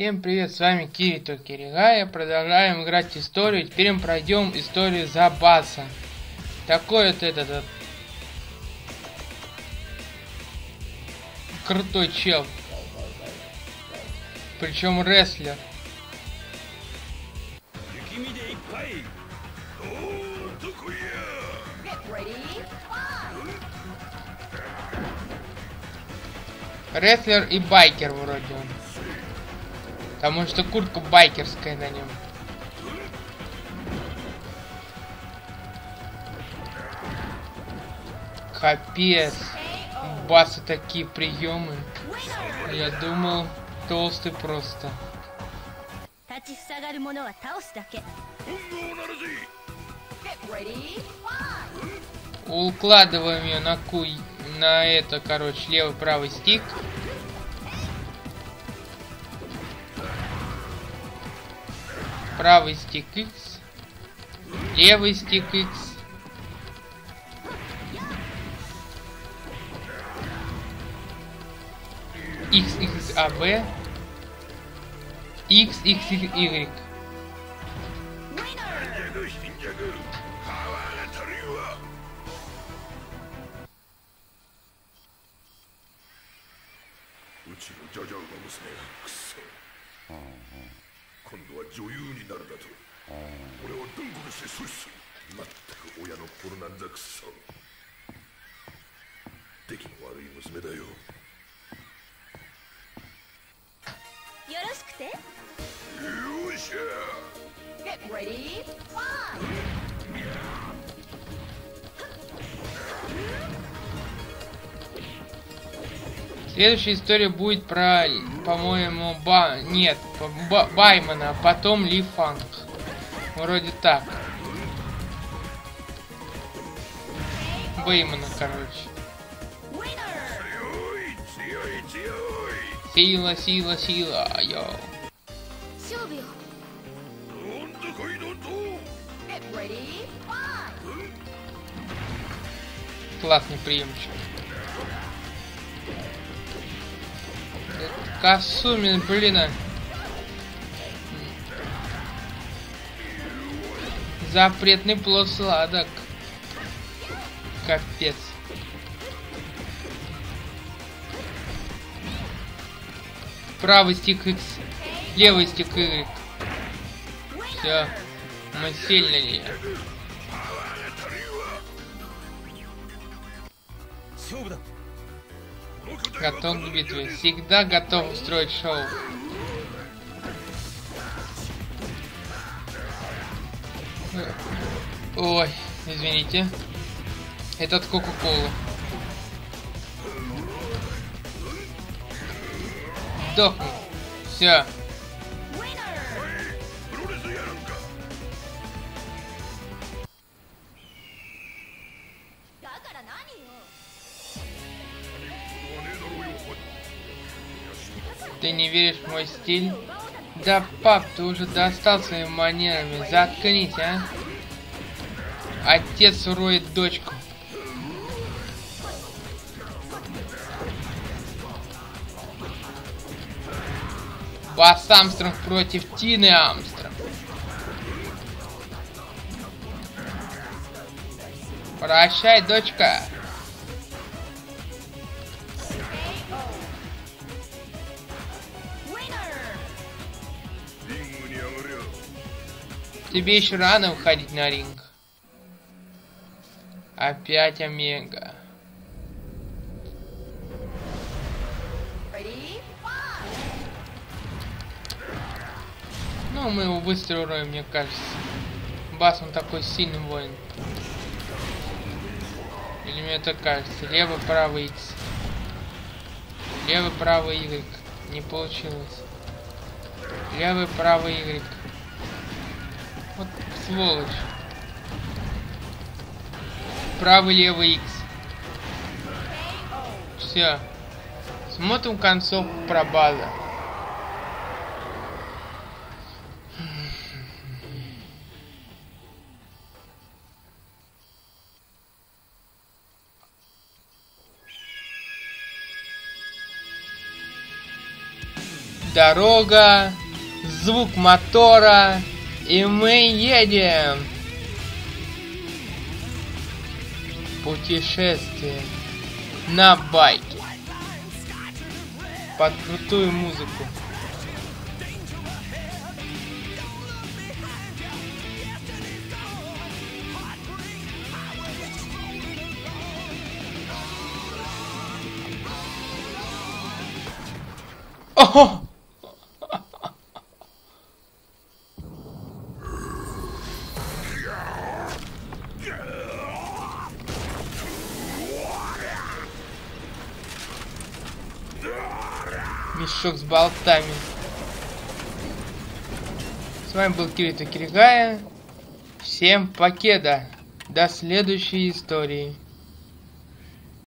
Всем привет, с вами Кирито Киригая. Продолжаем играть историю. Теперь мы пройдем историю за Забаса. Такой вот этот, этот крутой чел. Причем рестлер. Рестлер и байкер вроде. Потому что куртка байкерская на нем. Капец. басы такие приемы. Я думал, толстый просто. Укладываем ее на куй на это, короче, левый-правый стик. Правый стик X. Левый стик X. X, X, А, Б. X, X, X, Y. 貧弱貧弱パワーが足りんわうちのジャジャウの娘がくっそ 今度は女優になるだと。俺をどんこにして阻止する。まったく親の頃なんざくっそ出来の悪い娘だよ。よろしくて。よっしゃ。Get ready, fly! Следующая история будет про, по-моему, ба... Нет, ба... Баймана, а потом Ли Фанк. Вроде так. Баймана, короче. Сила, сила, сила, йоу. Классный приемчик. Касумин, блин. А. Запретный плод сладок. Капец. Правый стик X, левый стик Y. Все. Мы сильные. Сюда. Готов к битве. Всегда готов устроить шоу. Ой, извините. Этот Кока-Кола. Сдохни. Все. Ты не веришь в мой стиль? Да, пап, ты уже достал своими манерами. Заткнись, а. Отец уроет дочку. Бас Амстронг против Тины Амстронг. Прощай, дочка. Тебе еще рано выходить на ринг. Опять Омега. Ну, мы его быстро уроем, мне кажется. Бас, он такой сильный воин. Или мне это кажется. Левый, правый X. Левый, правый Y. Не получилось. Левый, правый Y. Вот сволочь. Правый, левый X. Все. Смотрим концовку про база. дорога, звук мотора, и мы едем. Путешествие на байке под крутую музыку. Ого! Мешок с болтами. С вами был Кирита Киригая. Всем покеда. До следующей истории.